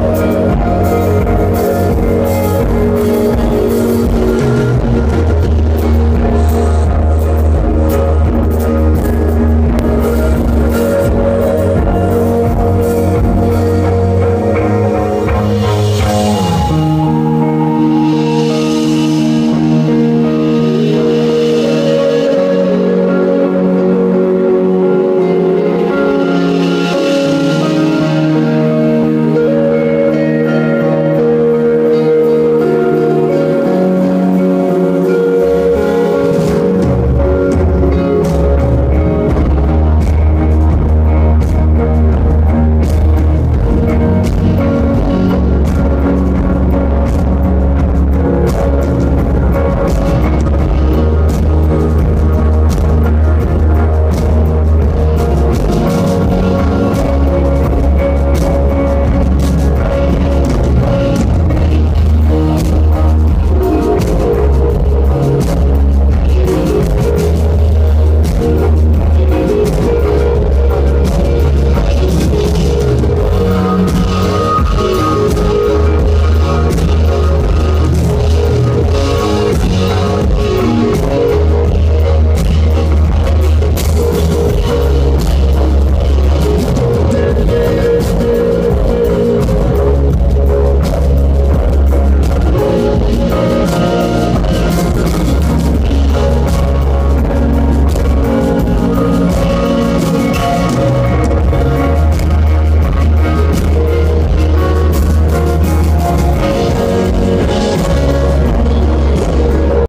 Oh.